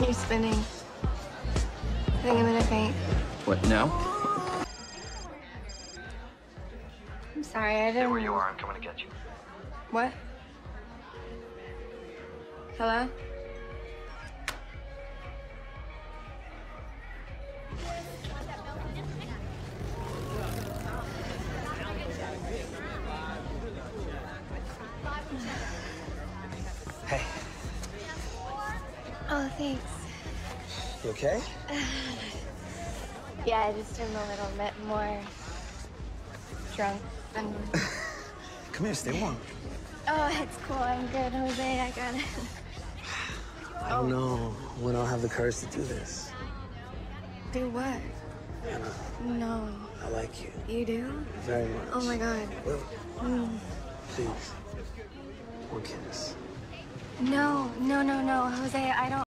You're spinning. I think I'm gonna faint. What, now? I'm sorry, I didn't. Stay where you are. I'm coming to get you. What? Hello? Thanks. you okay? Yeah, I just am a little bit more drunk than. Come here, stay warm. Oh, it's cool. I'm good, Jose. I got it. I don't know when I'll have the courage to do this. Do what? Ana, No. I like you You do? very much. Oh my god. Well, Mm. please, one kiss. No, no, no, no. Jose, I don't.